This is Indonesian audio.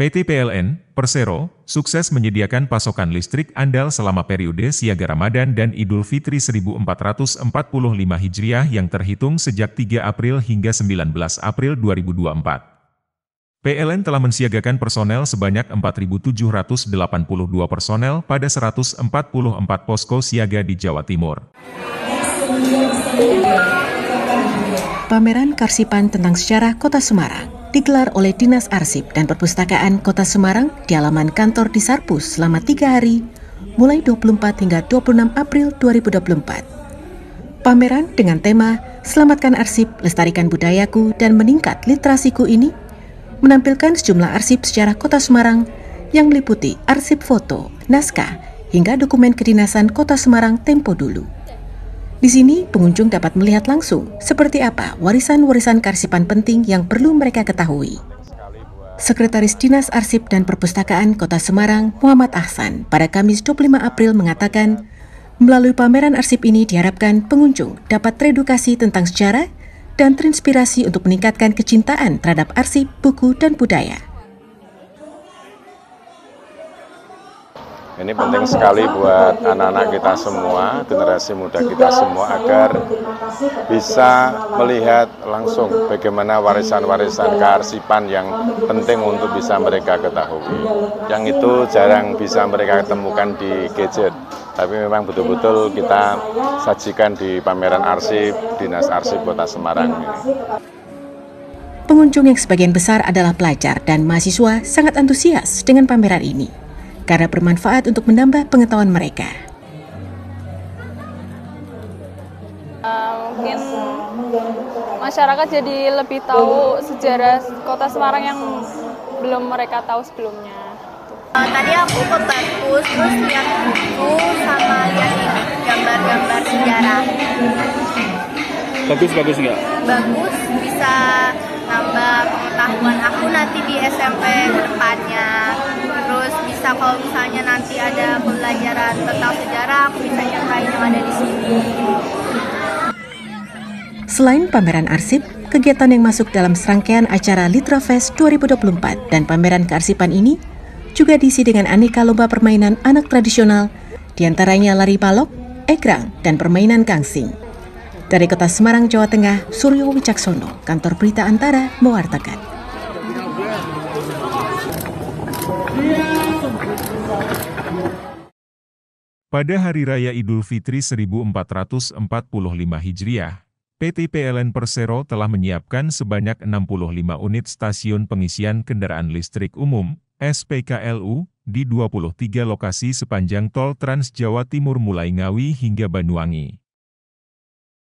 PT PLN, Persero, sukses menyediakan pasokan listrik andal selama periode siaga Ramadan dan Idul Fitri 1445 Hijriah yang terhitung sejak 3 April hingga 19 April 2024. PLN telah mensiagakan personel sebanyak 4.782 personel pada 144 posko siaga di Jawa Timur. Pameran Karsipan tentang sejarah Kota Semarang digelar oleh Dinas Arsip dan Perpustakaan Kota Semarang di halaman kantor di Sarpus selama tiga hari, mulai 24 hingga 26 April 2024. Pameran dengan tema Selamatkan Arsip, Lestarikan Budayaku, dan Meningkat Literasiku ini menampilkan sejumlah arsip sejarah Kota Semarang yang meliputi arsip foto, naskah, hingga dokumen kedinasan Kota Semarang tempo dulu. Di sini, pengunjung dapat melihat langsung seperti apa warisan-warisan karsipan penting yang perlu mereka ketahui. Sekretaris Dinas Arsip dan Perpustakaan Kota Semarang, Muhammad Ahsan, pada Kamis 25 April mengatakan, melalui pameran arsip ini diharapkan pengunjung dapat teredukasi tentang sejarah dan terinspirasi untuk meningkatkan kecintaan terhadap arsip, buku, dan budaya. Ini penting sekali buat anak-anak kita semua, generasi muda kita semua agar bisa melihat langsung bagaimana warisan-warisan kearsipan yang penting untuk bisa mereka ketahui. Yang itu jarang bisa mereka temukan di gadget, tapi memang betul-betul kita sajikan di pameran arsip Dinas Arsip Kota Semarang ini. Pengunjung yang sebagian besar adalah pelajar dan mahasiswa sangat antusias dengan pameran ini karena bermanfaat untuk menambah pengetahuan mereka. Uh, mungkin masyarakat jadi lebih tahu sejarah kota Semarang yang belum mereka tahu sebelumnya. Uh, tadi aku ke perpus terus lihat buku sama lihat gambar-gambar sejarah. Bagus bagus nggak? Bagus bisa nambah pengetahuan aku nanti di SMP ke depannya terus bisa kalau misalnya nanti ada pembelajaran tentang sejarah aku bisa nyertain yang ada di sini Selain pameran arsip, kegiatan yang masuk dalam serangkaian acara Litrafest 2024 dan pameran kearsipan ini juga diisi dengan aneka lomba permainan anak tradisional, di antaranya lari balok, egrang, dan permainan gangsing. Dari Kota Semarang, Jawa Tengah, Suryo Wicaksono, Kantor Berita Antara, mewartakan. Pada Hari Raya Idul Fitri 1445 Hijriah, PT PLN Persero telah menyiapkan sebanyak 65 unit stasiun pengisian kendaraan listrik umum, SPKLU, di 23 lokasi sepanjang tol Trans Jawa Timur mulai Ngawi hingga Banyuwangi.